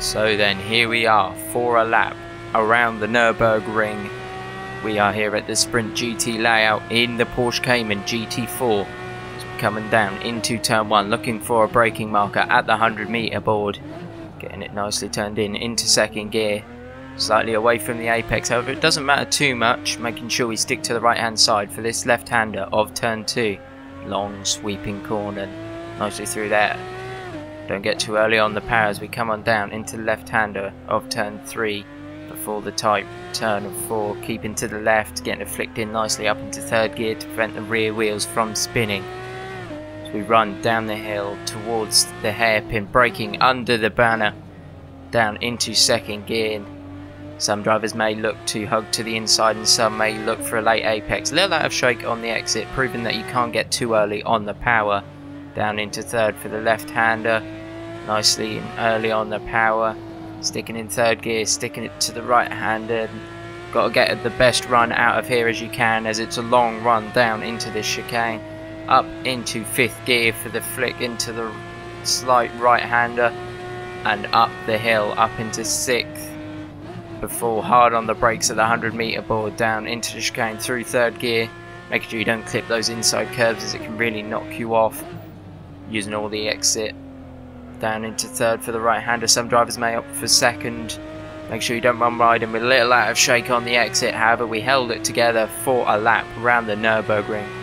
So then here we are for a lap around the Nürburgring. We are here at the Sprint GT layout in the Porsche Cayman GT4. Coming down into turn 1 looking for a braking marker at the 100 meter board. Getting it nicely turned in into second gear. Slightly away from the apex however it doesn't matter too much making sure we stick to the right hand side for this left hander of turn 2. Long sweeping corner nicely through there. Don't get too early on the power as we come on down into left-hander of turn 3 before the tight turn of 4, keeping to the left, getting it flicked in nicely up into third gear to prevent the rear wheels from spinning. As we run down the hill towards the hairpin, braking under the banner, down into second gear. Some drivers may look to hug to the inside and some may look for a late apex. A little out of shake on the exit, proving that you can't get too early on the power. Down into third for the left-hander nicely early on the power. Sticking in third gear, sticking it to the right handed. Got to get the best run out of here as you can as it's a long run down into this chicane. Up into fifth gear for the flick into the slight right hander and up the hill up into sixth before hard on the brakes at the 100 meter board down into the chicane through third gear making sure you don't clip those inside curves as it can really knock you off using all the exit down into third for the right hander. Some drivers may opt for second. Make sure you don't run riding with a little out of shake on the exit. However, we held it together for a lap around the Nürburgring.